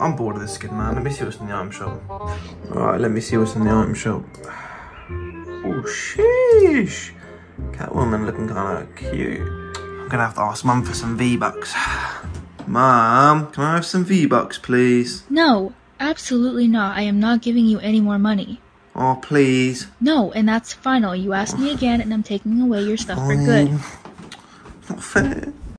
I'm bored of this skin, man. Let me see what's in the item shop. Alright, let me see what's in the item shop. Oh, sheesh. Catwoman looking kind of cute. I'm gonna have to ask Mum for some V-Bucks. Mum, can I have some V-Bucks, please? No, absolutely not. I am not giving you any more money. Oh, please. No, and that's final. You asked me oh. again, and I'm taking away your stuff for good. Oh. Not fair.